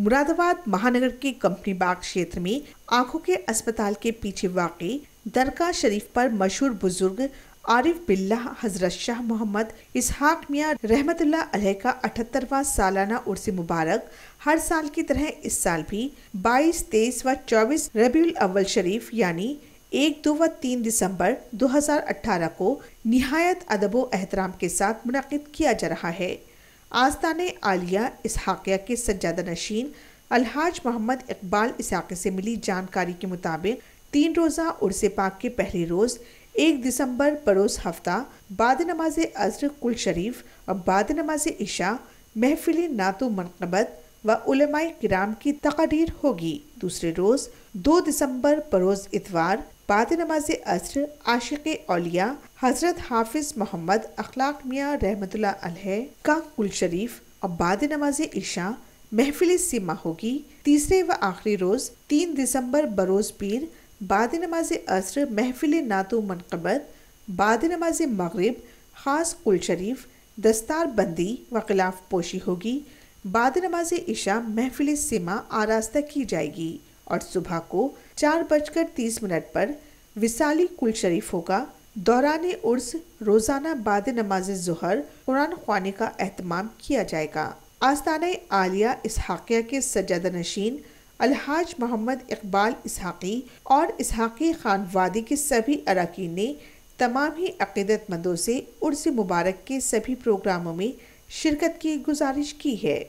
मुरादाबाद महानगर के कंपनी बाग क्षेत्र में आँखों के अस्पताल के पीछे वाकई दरगाह शरीफ पर मशहूर बुज़ुर्ग आरिफ बिल्ला हज़रत शाह मोहम्मद इसहाक मियाँ रहमतुल्लाह अलैह का अठहत्तरवा सालाना उर्स मुबारक हर साल की तरह इस साल भी 22, 23 व 24 रबीउल अव्वल शरीफ यानी एक दो व तीन दिसंबर 2018 को निहायत अदब एहतराम के साथ मुनद किया जा रहा है। आस्तान आलिया इसहाकिया के सज्जादा नशीन, अलहाज मोहम्मद इकबाल इसाके से मिली जानकारी के मुताबिक, तीन रोज़ा उर्स पाक के पहले रोज़, एक दिसंबर बरोज़ हफ़्ता, बाद नमाज़ अजर कुल शरीफ और बाद नमाज़ इशा, महफिल नातो मनकबत व उलमाई किराम की तकरीर होगी। दूसरे रोज़, दो दिसंबर बरोज़ इतवार बाद नमाज़ असर आशिक औलिया, हज़रत हाफिज मोहम्मद अखलाक मियाँ अलैह का कुल शरीफ और बाद नमाज़ ईशा महफिल सिमा होगी। तीसरे व आखिरी रोज, तीन दिसंबर बरोज पीर बाद नमाज़ असर महफिल नातो मनकबत बाद नमाज़ मगरब, ख़ास कुल शरीफ, दस्तार बंदी व खिलाफ पोशी होगी। बाद नमाज़ ईशा महफिल सिमा आरास्ता की जाएगी। और सुबह को चार बजकर तीस मिनट पर विसाली कुल शरीफ होगा। दौरान उर्स रोज़ाना बाद नमाज़ जहर कुरान खाने का अहतमाम किया जाएगा। आस्ताना आलिया इसहाकिया के सजादा नशीन अलहाज मोहम्मद इकबाल इसहाकी और इसहाकी खान वादी के सभी अरकान ने तमाम ही अकीदतमंदों से उर्स मुबारक के सभी प्रोग्रामों में शिरकत की गुजारिश की है।